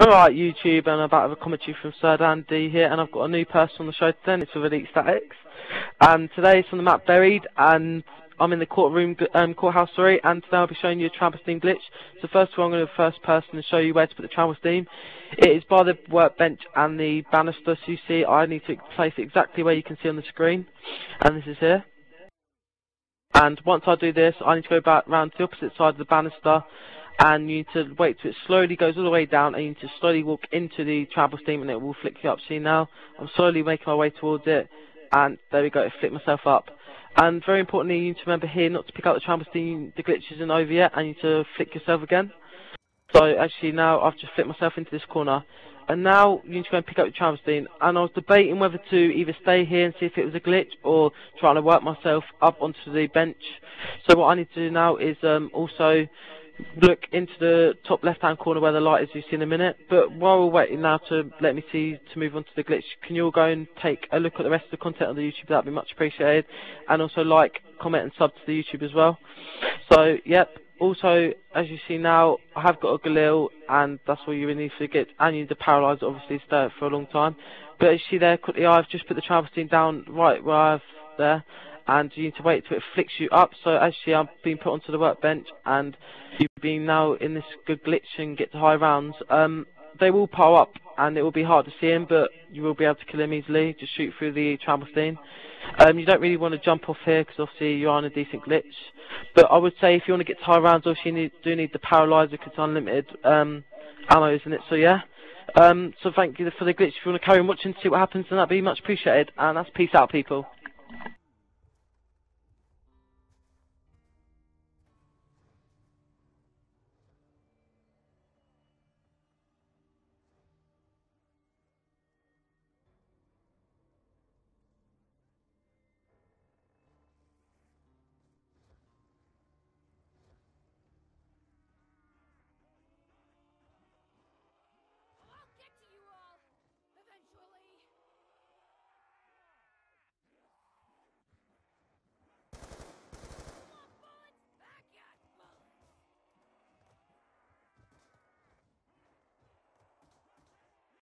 Alright YouTube, and I'm about to have a commentary from Sir DanD here, and I've got a new person on the show today, it's with Elite Statics. And today it's on the map Buried, and I'm in the courtroom, um, courthouse, sorry, and today I'll be showing you a steam glitch. So first of all, I'm going to be the first person to show you where to put the steam. It is by the workbench and the banister, so you see I need to place it exactly where you can see on the screen, and this is here. And once I do this, I need to go back round to the opposite side of the banister, and you need to wait till it slowly goes all the way down and you need to slowly walk into the trample steam and it will flick you up. See now, I'm slowly making my way towards it and there we go, it flicked myself up. And very importantly, you need to remember here not to pick up the trample steam, the glitch isn't over yet and you need to flick yourself again. So actually now I've just flipped myself into this corner and now you need to go and pick up your steam and I was debating whether to either stay here and see if it was a glitch or trying to work myself up onto the bench. So what I need to do now is um, also look into the top left hand corner where the light is you see in a minute. But while we're waiting now to let me see to move on to the glitch, can you all go and take a look at the rest of the content on the YouTube? That'd be much appreciated. And also like, comment and sub to the YouTube as well. So yep. Also, as you see now, I have got a Galil, and that's all you really need for the glitch. And you need the paralyzer, obviously, stay for a long time. But as you see there, quickly, I've just put the trample steam down right where I've there and you need to wait till it flicks you up. So actually, I've been put onto the workbench, and you've been now in this good glitch and get to high rounds. Um, they will power up, and it will be hard to see him, but you will be able to kill him easily. Just shoot through the Trample Steam. Um, you don't really want to jump off here because obviously you're on a decent glitch. But I would say if you want to get to high rounds, obviously you need, do need the paralyzer because it's unlimited um, ammo, isn't it? So yeah. Um, so thank you for the glitch. If you want to carry on watching, to see what happens, then that'd be much appreciated. And that's peace out, people.